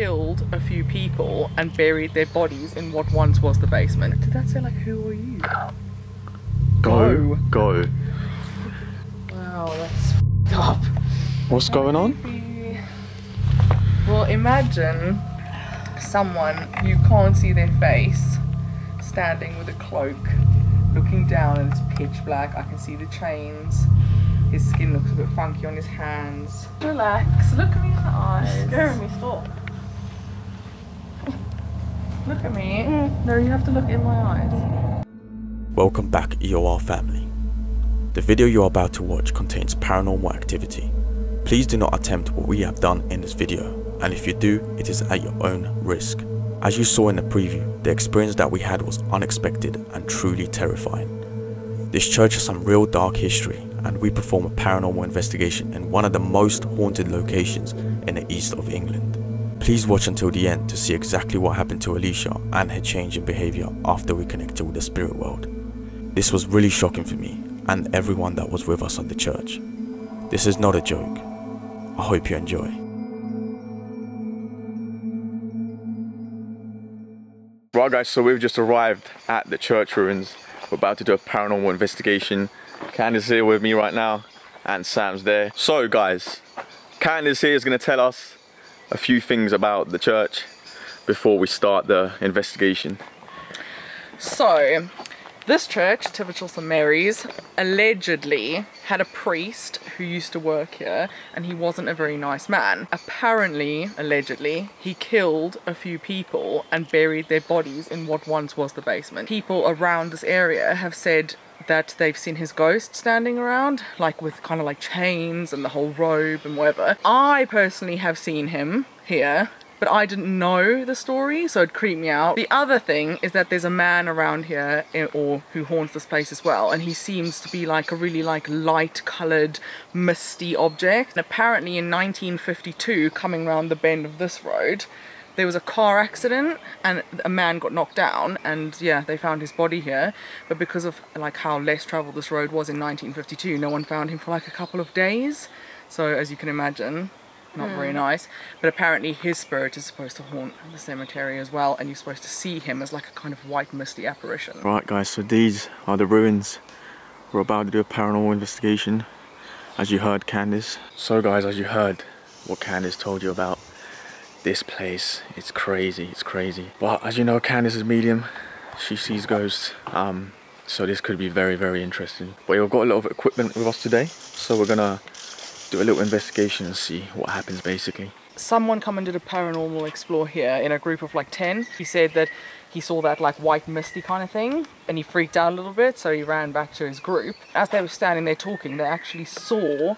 killed a few people and buried their bodies in what once was the basement. Did that say like who are you? Go. Go. Wow, that's f***ed up. What's going on? Well, imagine someone you can't see their face standing with a cloak, looking down and it's pitch black. I can see the chains. His skin looks a bit funky on his hands. Relax. Look at me in the eyes. Scaring me, stop. Look at me. No, you have to look in my eyes. Welcome back EOR family. The video you are about to watch contains paranormal activity. Please do not attempt what we have done in this video and if you do, it is at your own risk. As you saw in the preview, the experience that we had was unexpected and truly terrifying. This church has some real dark history and we perform a paranormal investigation in one of the most haunted locations in the east of England. Please watch until the end to see exactly what happened to Aleesha and her change in behaviour after we connected with the spirit world. This was really shocking for me and everyone that was with us at the church. This is not a joke. I hope you enjoy. Right guys, so we've just arrived at the church ruins. We're about to do a paranormal investigation. Candice is here with me right now and Sam's there. So guys, Candice here is going to tell us a few things about the church before we start the investigation. So, this church, Tivetshall St Mary's, allegedly had a priest who used to work here and he wasn't a very nice man. Apparently, allegedly, he killed a few people and buried their bodies in what once was the basement. People around this area have said that they've seen his ghost standing around, like with kind of like chains and the whole robe and whatever. I personally have seen him here but I didn't know the story, so it creeped me out. The other thing is that there's a man around here, in, or who haunts this place as well, and he seems to be like a really like light-coloured, misty object. And apparently in 1952, coming around the bend of this road, there was a car accident and a man got knocked down and yeah they found his body here but because of like how less traveled this road was in 1952 no one found him for like a couple of days so as you can imagine not mm. very nice. But apparently his spirit is supposed to haunt the cemetery as well, and you're supposed to see him as like a kind of white misty apparition. Right guys, so these are the ruins. We're about to do a paranormal investigation, as you heard Candice. So guys, as you heard what Candice told you about this place, it's crazy, it's crazy. But as you know, Candice is medium, she sees ghosts. Um, so this could be very, very interesting. But we've got a lot of equipment with us today, so we're gonna do a little investigation and see what happens basically. Someone come and did a paranormal explore here in a group of like 10. He said that he saw that like white misty kind of thing and he freaked out a little bit so he ran back to his group. As they were standing there talking they actually saw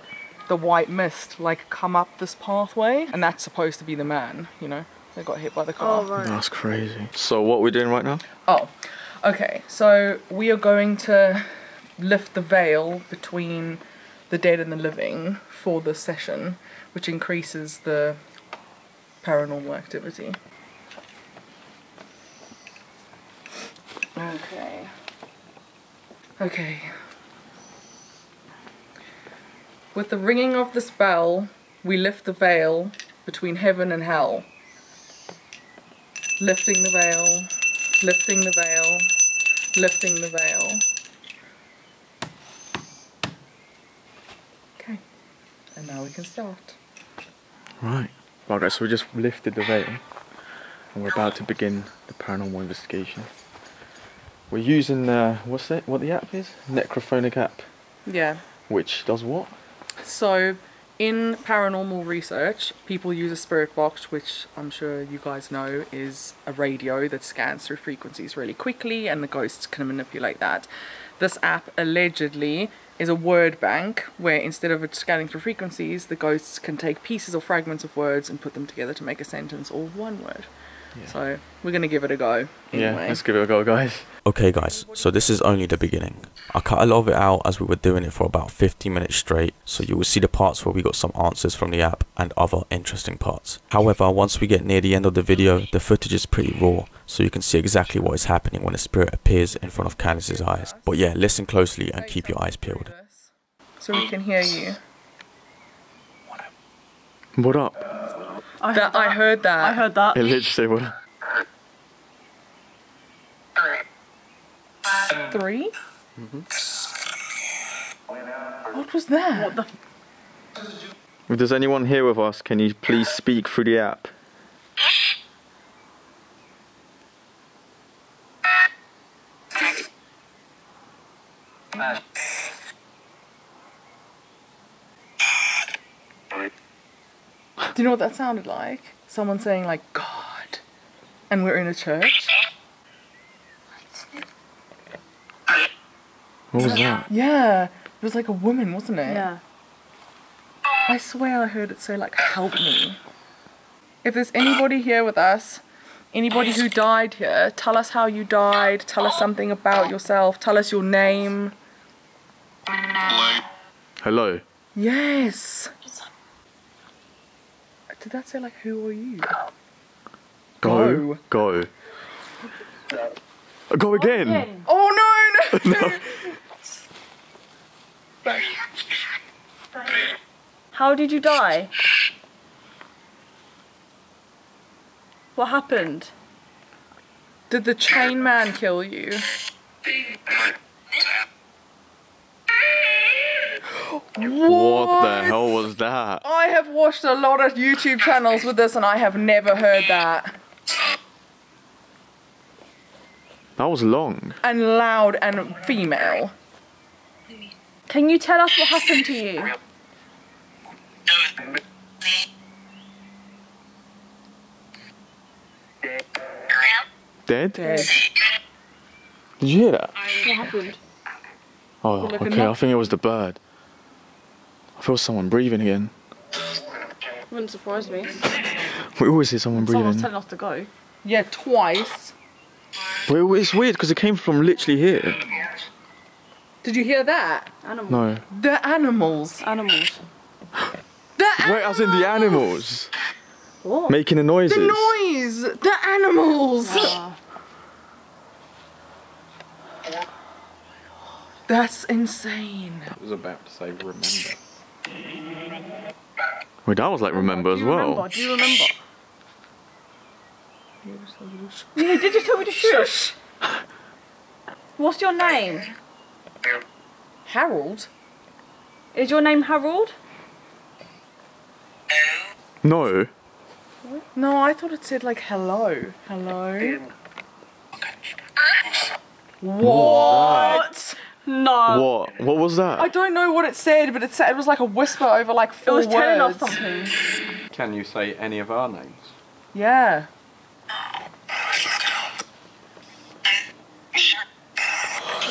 the white mist like come up this pathway and that's supposed to be the man, you know. They got hit by the car. Oh, right. That's crazy. So what we're doing right now? Oh, okay. So we are going to lift the veil between the dead and the living for this session, which increases the paranormal activity. Okay. Okay. With the ringing of this bell, we lift the veil between heaven and hell. Lifting the veil, lifting the veil, lifting the veil. Okay, and now we can start. Right. Well guys, so we just lifted the veil and we're about to begin the paranormal investigation. We're using, uh, what's it, what the app is? Necrophonic app. Yeah. Which does what? So, in paranormal research, people use a spirit box, which I'm sure you guys know is a radio that scans through frequencies really quickly and the ghosts can manipulate that. This app allegedly is a word bank where instead of it scanning through frequencies, the ghosts can take pieces or fragments of words and put them together to make a sentence or one word. Yeah. So we're gonna give it a go. Anyway. Yeah, let's give it a go, guys. Okay, guys. So this is only the beginning. I cut a lot of it out as we were doing it for about 50 minutes straight, so you will see the parts where we got some answers from the app and other interesting parts. However, once we get near the end of the video, the footage is pretty raw, so you can see exactly what is happening when a spirit appears in front of Candice's eyes. But yeah, listen closely and keep your eyes peeled. So we can hear you. What up? I heard That I heard that. I heard that. It literally said what? Three. Mm-hmm. What was that? What the? If there's anyone here with us, can you please speak through the app? Do you know what that sounded like? Someone saying like God, and we're in a church. What was that? Yeah, it was like a woman, wasn't it? Yeah. I swear I heard it say like help me. If there's anybody here with us, anybody who died here, tell us how you died, tell us something about yourself, tell us your name. Hello. Yes. Did that say like who are you? Go. Go. Go again. Again. Oh no no! How did you die? What happened? Did the chain man kill you? What the hell was that? I have watched a lot of YouTube channels with this and I have never heard that. That was long. And loud and female. Can you tell us what happened to you? Dead? Dead. Did you hear that? What happened? Oh, okay. I think it was the bird. I feel someone breathing again. Wouldn't surprise me. We always hear someone breathing. Someone's telling us to go. Yeah, twice. But it's weird because it came from literally here. Did you hear that? Animals. No. The animals. Animals. The Wait, as in the animals What? making the noises. The noise! The animals! Ah. That's insane. I was about to say remember. Wait, that was like remember as well. remember? Do you remember? Yeah, did you tell me to shush? What's your name? Harold? Is your name Harold? No. No, I thought it said like hello. Hello? What? No. What? What was that? I don't know what it said, but it said it was like a whisper over like It four was telling us words. something. Can you say any of our names? Yeah.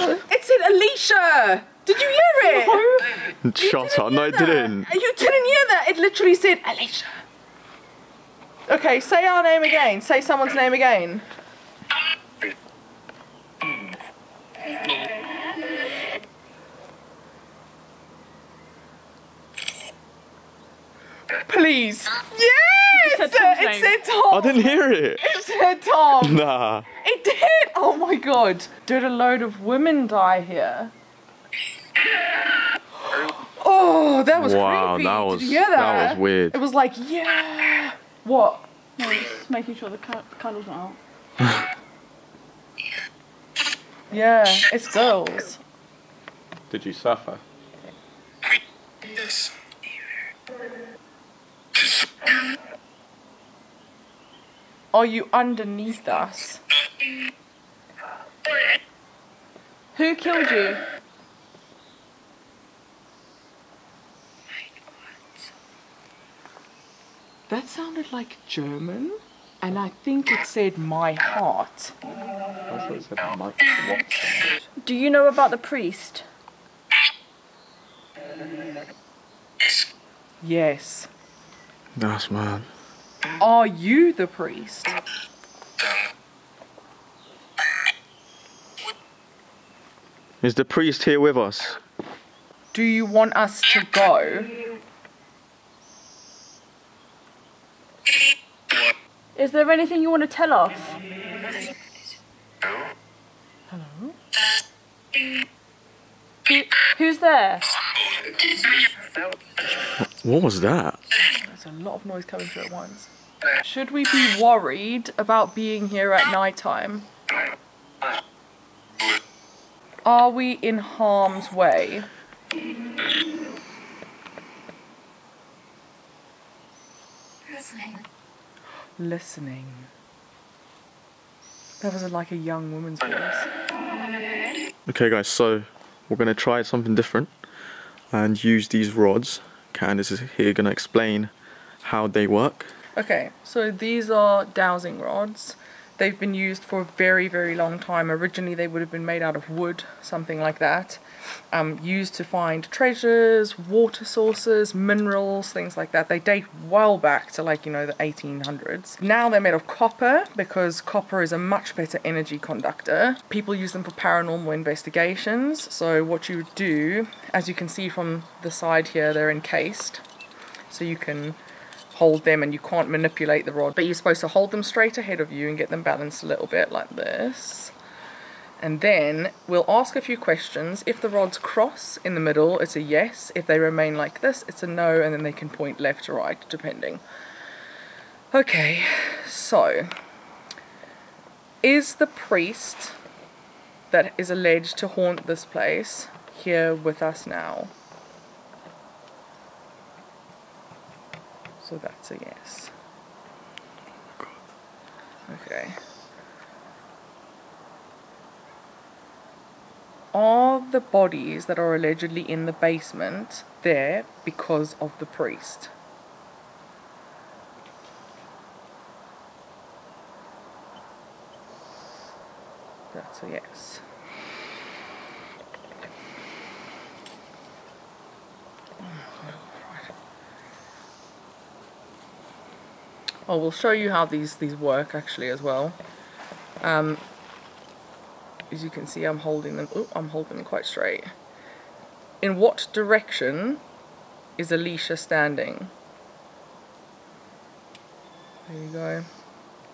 It said Aleesha. Did you hear it? Shut up. No, I didn't. You didn't hear that. It literally said Aleesha. Okay, say our name again. Say someone's name again. Please. Yes! said it said Tom. I didn't hear it. It said Tom. Nah. It did! Oh my god. Did a load of women die here? Oh, that was Wow, creepy. that Did you hear that? that was weird. It was like, yeah. What? No, just making sure the ca- candle's not out. Yeah, it's girls. Did you suffer? Are you underneath us? Uh, Who killed you? That sounded like German, and I think it said my heart. I thought it said Mike Watson. Do you know about the priest? Yes. That's man. Are you the priest? Is the priest here with us? Do you want us to go? Is there anything you want to tell us? Hello? Who, who's there? What was that? There's a lot of noise coming through at once. Should we be worried about being here at night time? Are we in harm's way? Listening. That was like a young woman's voice. Okay guys, so we're gonna try something different and use these rods. Candice is here gonna explain how they work. Okay, so these are dowsing rods. They've been used for a very, very long time. Originally, they would have been made out of wood, something like that. Um, used to find treasures, water sources, minerals, things like that. They date well back to like, you know, the 1800s. Now they're made of copper because copper is a much better energy conductor. People use them for paranormal investigations. So, what you do, as you can see from the side here, they're encased. So, you can hold them and you can't manipulate the rod, but you're supposed to hold them straight ahead of you and get them balanced a little bit like this. And then we'll ask a few questions. If the rods cross in the middle, it's a yes. If they remain like this, it's a no, and then they can point left or right, depending. Okay, so is the priest that is alleged to haunt this place here with us now? So that's a yes. Oh, okay. Are the bodies that are allegedly in the basement there because of the priest? That's a yes. Oh, we'll show you how these these work actually as well. Um, as you can see, I'm holding them. Oh, I'm holding them quite straight. In what direction is Aleesha standing? There you go.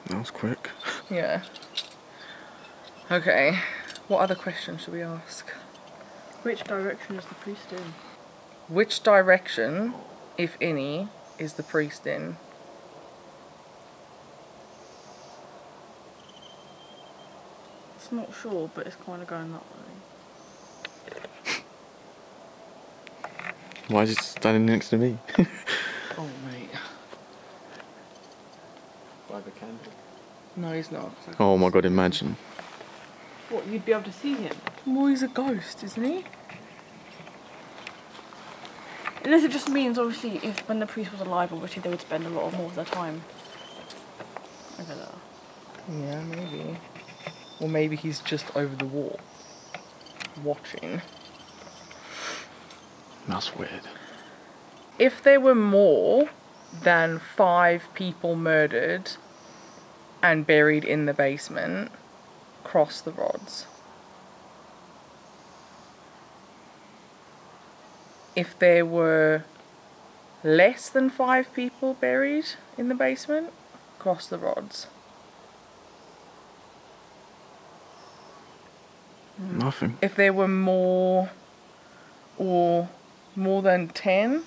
That was quick. Yeah. Okay. What other questions should we ask? Which direction is the priest in? Which direction, if any, is the priest in? It's not sure, but it's kind of going that way. Why is it standing next to me? Oh, mate. By the candle. No, he's not. oh my god, imagine. What, you'd be able to see him? Well, he's a ghost, isn't he? Unless it just means, obviously, if when the priest was alive, obviously they would spend a lot more of their time over there. Yeah, maybe. Or maybe he's just over the wall. Watching. That's weird. If there were more than five people murdered and buried in the basement, cross the rods. If there were less than five people buried in the basement, cross the rods. Nothing. if there were more or more than 10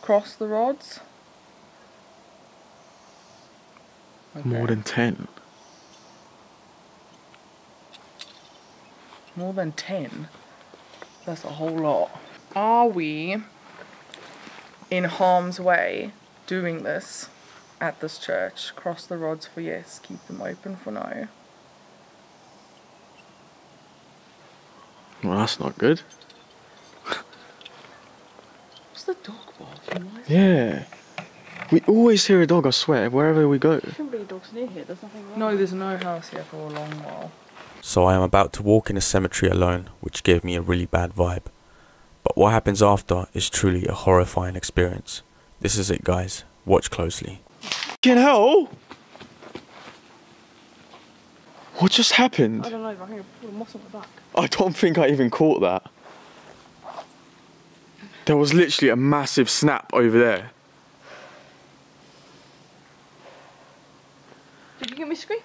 cross the rods? More than 10. more than 10 that's a whole lot. Are we in harm's way doing this at this church? Cross the rods for yes keep them open for no Well, that's not good. what's the dog barking Why Yeah. We always hear a dog, I swear, wherever we go. There shouldn't be dogs near here, there's nothing wrong. no there's no house here for a long while So I am about to walk in a cemetery alone, which gave me a really bad vibe. But what happens after is truly a horrifying experience. This is it, guys. Watch closely. Fucking hell! What just happened? I don't know, I think I pulled a moss on the back. I don't think I even caught that. There was literally a massive snap over there. Did you hear me scream?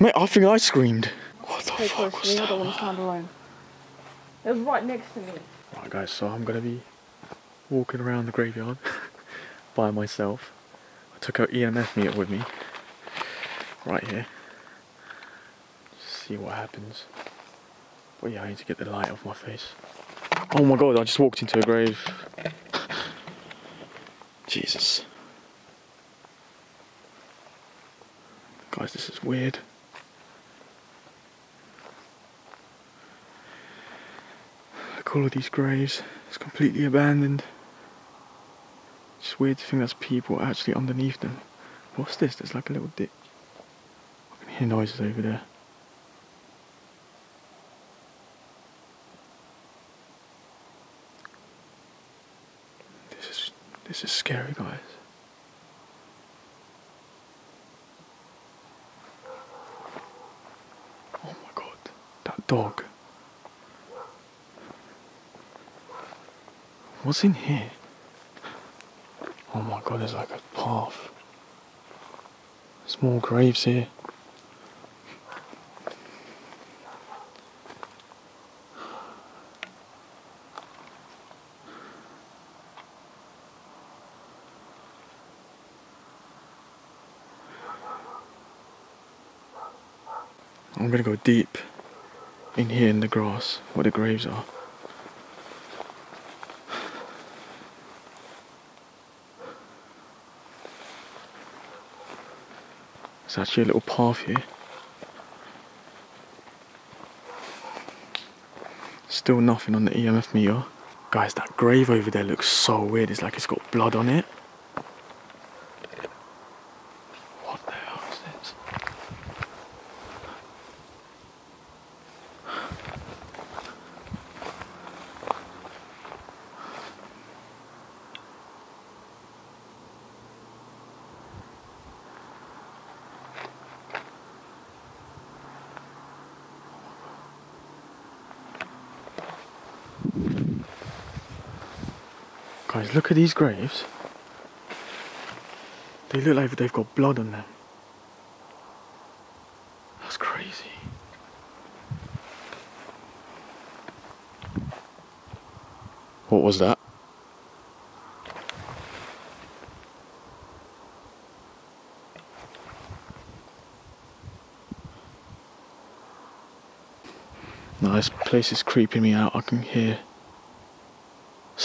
Mate, I think I screamed. What the Stay fuck was to me, I that? don't want to stand alone. It was right next to me. Right guys, so I'm gonna be walking around the graveyard. by myself. I took an EMF meter with me, right here. See what happens. But yeah, I need to get the light off my face. Oh my god, I just walked into a grave. Jesus. Guys, this is weird. Look all of these graves. It's completely abandoned. It's weird to think there's people actually underneath them. What's this? There's like a little dip. I can hear noises over there. This is this is scary, guys. Oh my god, that dog. What's in here? Oh my god, there's like a path. Small graves here. I'm gonna go deep in here in the grass where the graves are. There's actually a little path here. Still nothing on the EMF meter. Guys, that grave over there looks so weird. It's like it's got blood on it. Guys, look at these graves. They look like they've got blood on them. That's crazy. What was that? No, this place is creeping me out. I can hear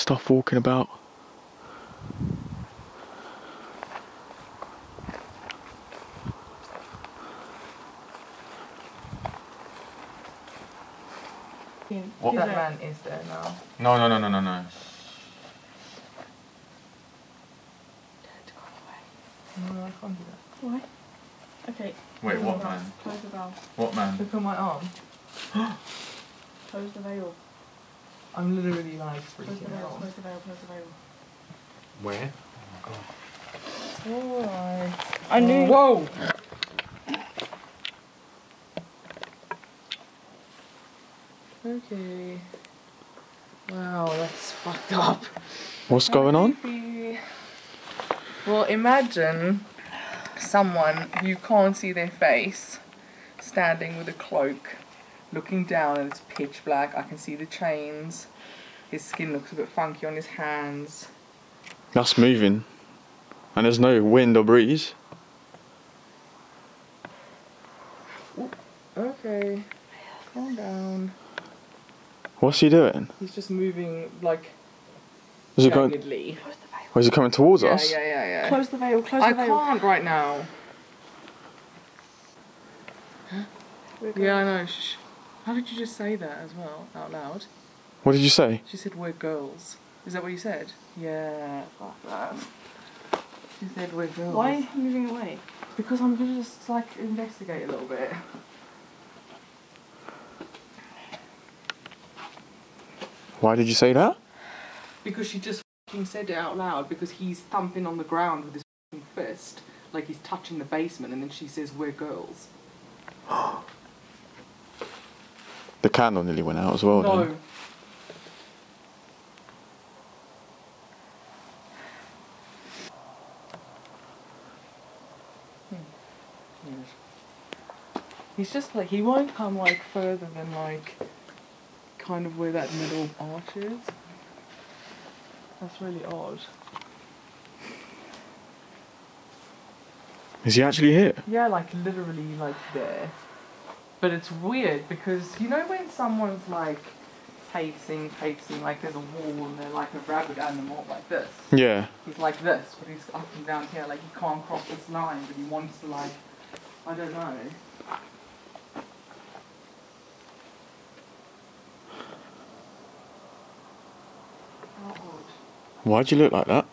stuff walking about. What? That man is there now. No, no, no, no, no, no. No, I can't do that. Why? Okay. Wait, what man? Close the valve. What man? Look at my arm. Close the veil. I'm literally like Close the freaking veil. out. Close the veil. Close the veil. Where? Alright. I knew. Whoa! Okay. Wow, that's fucked up. What's going on? Well, imagine someone you can't see their face standing with a cloak, looking down, and it's pitch black. I can see the chains. His skin looks a bit funky on his hands. That's moving. And there's no wind or breeze. Okay, calm down. What's he doing? He's just moving like Is he going? jaggedly. The veil. Or is he coming towards Yeah, us? yeah, yeah, yeah. Close the veil. Close I the veil. I can't right now. We're Yeah, I know. Shh. How did you just say that as well, out loud? What did you say? She said we're girls. Is that what you said? Yeah, fuck that. She said we're girls. Why are you moving away? Because I'm gonna just like investigate a little bit. Why did you say that? Because she just fucking said it out loud because he's thumping on the ground with his fucking fist, like he's touching the basement, and then she says we're girls. The candle nearly went out as well. no. Then. Hmm. He's just like he won't come like further than like kind of where that middle arch is. That's really odd. Is he actually here? Yeah, like literally like there. But it's weird because you know when someone's like pacing, pacing, like there's a wall and they're like a rabbit animal like this. Yeah. He's like this, but he's up and down here, like he can't cross this line, but he wants to like, I don't know. Why'd you look like that?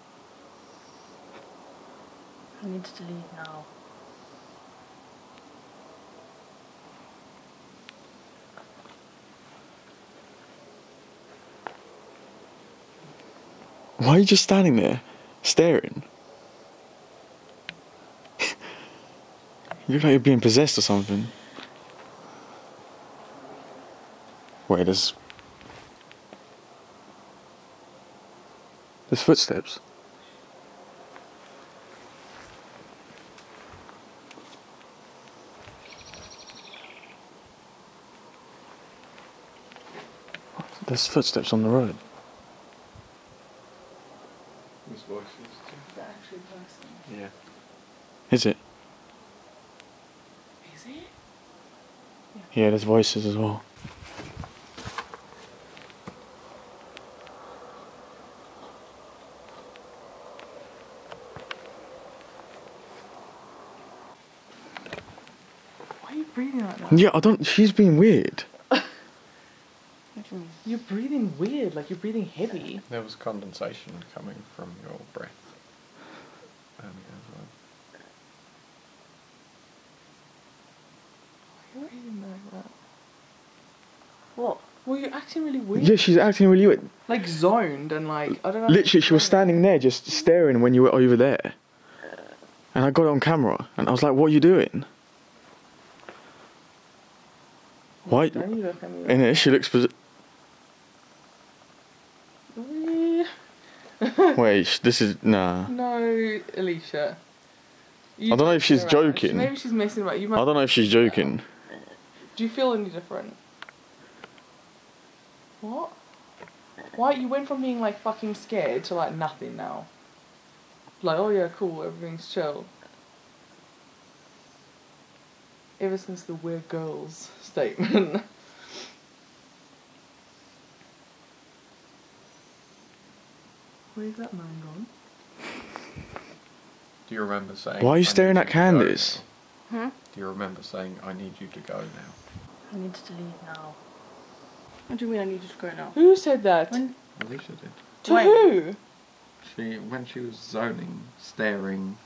I need to leave now. Why are you just standing there, staring? you look like you're being possessed or something. Wait, there's. There's footsteps. There's footsteps on the road. Whose voices? Is that actually a person? Yeah. Is it? Is it? Yeah, there's voices as well. Why are you breathing like that? Yeah, I don't. She's being weird. What do you mean? You're breathing weird, like you're breathing heavy. There was condensation coming from your breath. earlier as well. Why are you breathing like that? What? Well, you're acting really weird. Yeah, she's acting really weird. Like zoned and like, I don't know. Literally, she was standing there just staring when you were over there. And I got it on camera, and I was like, "What are you doing?" Why? Don't you look at me. In it, she looks. Pos- like- Wait, this is nah. No, Aleesha. You I don't know if she's around. joking. Maybe she's messing about. You I don't know if she's joking. Do you feel any different? What? Why you went from being like fucking scared to like nothing now? Like, oh yeah, cool, everything's chill. Ever since the weird girls statement. Where's that man gone? Do you remember saying? Why are you staring at to Candice? now"? Hmm? Do you remember saying, "I need you to go now"? I need to leave now. What do you mean I need you to go now? Who said that? When? Aleesha did. to When? who? She when she was zoning, staring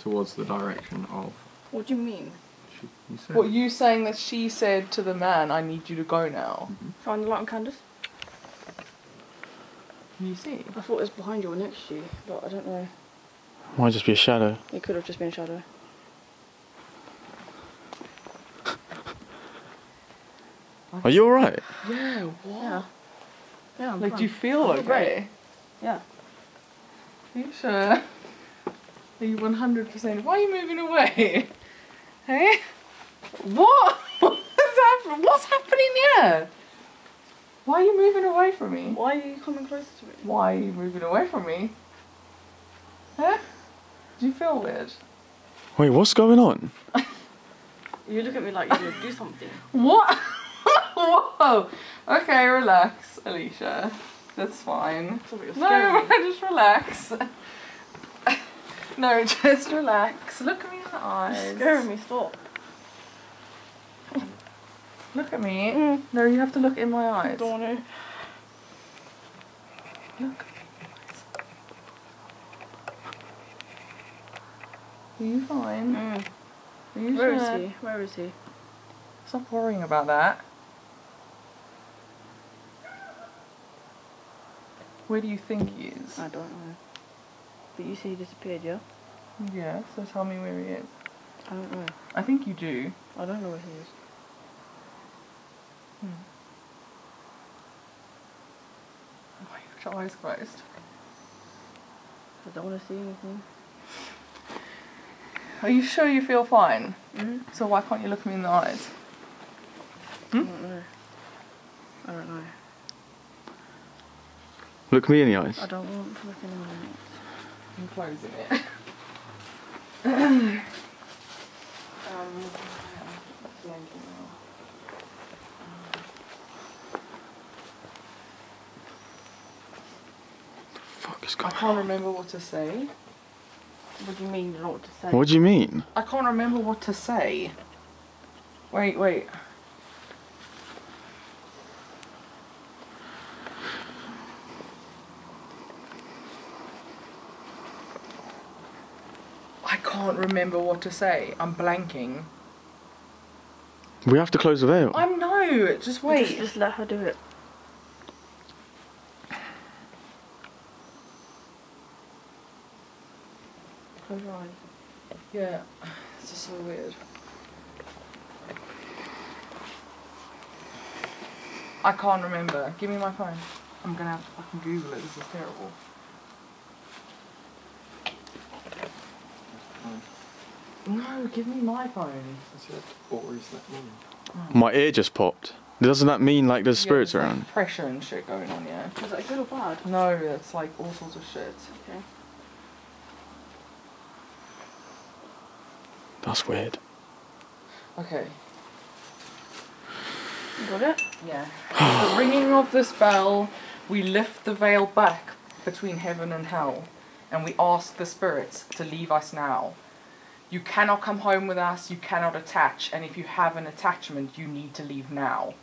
towards the direction of. What do you mean? She, you said. What you saying that she said to the man, "I need you to go now." Find the light on Candice? Can you see? I thought it was behind you or next to you, but I don't know. Might just be a shadow. It could have just been a shadow. Are you alright? Yeah. What? Yeah. Yeah, I'm Like, do you feel I feel okay? great. Yeah. Are you sure? Are you one hundred percent? Why are you moving away? Hey? What? What's happening? What's happening here? Why are you moving away from me? Why are you coming closer to me? Why are you moving away from me? Huh? Do you feel weird? Wait, what's going on? You look at me like you're gonna do something. What? Whoa. Okay, relax, Aleesha. That's fine. Sorry, you're No, me. just relax. no, just relax. Look at me in the eyes. You're scaring me, stop. Look at me. Mm. No, you have to look in my I eyes. don't want to. Look. Are you fine? Mm. Are you Where is sure? he? Where is he? Stop worrying about that. Where do you think he is? I don't know. But you say he disappeared, yeah? Yeah, so tell me where he is. I don't know. I think you do. I don't know where he is. Why are your eyes closed? I don't want to see anything. Are you sure you feel fine? Mm-hmm. So why can't you look me in the eyes? I don't know. I don't know. Look me in the eyes. I don't want to look in the eyes. I'm closing it. I can't remember what to say. What do you mean? Don't what to say? What do you mean? I can't remember what to say. Wait, wait. I can't remember what to say. I'm blanking. We have to close the veil. I know. Just Just, wait. just let her do it. Close your eyes. Yeah. It's just so weird. I can't remember. Give me my phone. I'm gonna have to fucking Google it. This is terrible. No, give me my phone. I said, what is that mean? My ear just popped. Doesn't that mean like there's Yeah, spirits there's, like, around? pressure and shit going on, yeah. Is that good or bad? No, it's like all sorts of shit. Okay. That's weird. Okay. You got it? Yeah. the ringing of this bell, we lift the veil back between heaven and hell, and we ask the spirits to leave us now. You cannot come home with us, you cannot attach, and if you have an attachment, you need to leave now.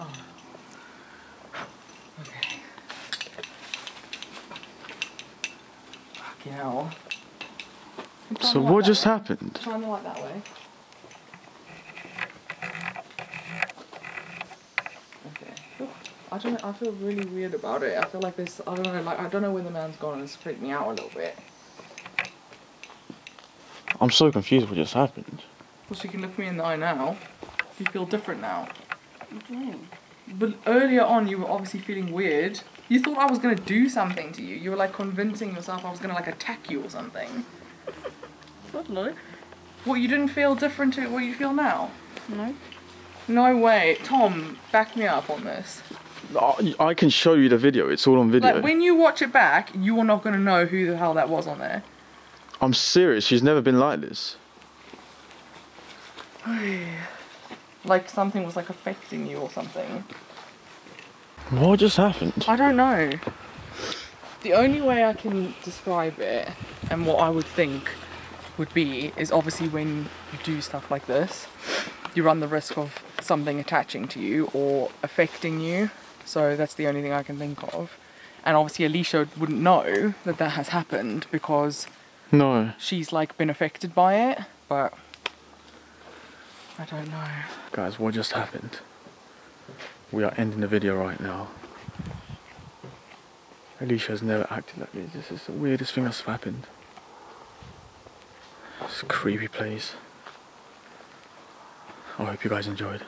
Oh. Okay. Fucking hell. I'm trying So what that just way. happened? Trying to light that way. Okay. Ooh, I don't know, I feel really weird about it. I feel like this, I don't know, like, I don't know where the man's gone and it's freaked me out a little bit. I'm so confused what just happened. Well, she can look me in the eye now. You feel different now. What do you mean? But earlier on, you were obviously feeling weird. You thought I was gonna do something to you. You were like convincing yourself I was gonna like attack you or something. I don't. What, you didn't feel different to what you feel now? No. No way. Tom, back me up on this. I, I can show you the video. It's all on video. Like, when you watch it back, you are not gonna know who the hell that was on there. I'm serious. She's never been like this. Like something was like affecting you or something. What just happened? I don't know. The only way I can describe it and what I would think would be is obviously when you do stuff like this, you run the risk of something attaching to you or affecting you. So that's the only thing I can think of. And obviously Aleesha wouldn't know that that has happened because No. she's like been affected by it, but I don't know. Guys, what just happened? We are ending the video right now. Aleesha has never acted like this. This is the weirdest thing that's happened. It's a creepy place. I hope you guys enjoyed.